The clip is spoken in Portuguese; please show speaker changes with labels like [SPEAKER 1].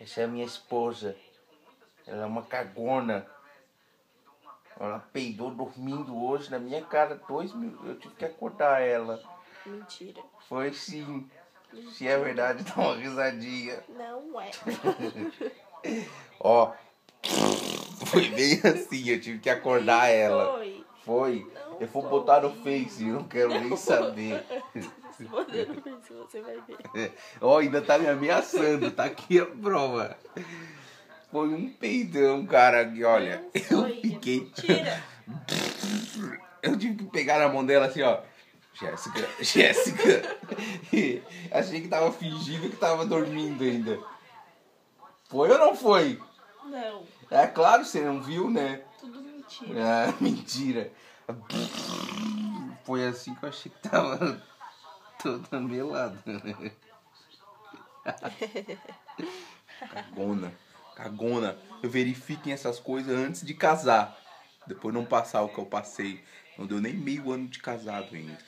[SPEAKER 1] Essa é a minha esposa. Ela é uma cagona. Ela peidou dormindo hoje na minha cara dois minutos. Eu tive que acordar ela.
[SPEAKER 2] Mentira.
[SPEAKER 1] Foi sim. Se é verdade, dá uma risadinha.
[SPEAKER 2] Não é.
[SPEAKER 1] Ó. Foi bem assim, eu tive que acordar ela.
[SPEAKER 2] Foi.
[SPEAKER 1] Foi.
[SPEAKER 2] Não
[SPEAKER 1] Eu vou botar no Face, eu não quero nem saber.
[SPEAKER 2] Se você não ver se você vai ver.
[SPEAKER 1] Ó, ainda tá me ameaçando, tá aqui a prova. Foi um peidão, cara, aqui, olha. Eu
[SPEAKER 2] foi, é
[SPEAKER 1] fiquei.
[SPEAKER 2] Mentira.
[SPEAKER 1] Eu tive que pegar na mão dela assim, ó. Jéssica, Jéssica. Achei que tava fingindo que tava dormindo ainda. Foi ou não foi?
[SPEAKER 2] Não.
[SPEAKER 1] É claro, você não viu, né?
[SPEAKER 2] Tudo mentira.
[SPEAKER 1] Ah, mentira. Foi assim que eu achei que tava toda melada. Cagona. Cagona. Verifiquem essas coisas antes de casar. Depois não passar o que eu passei. Não deu nem meio ano de casado ainda.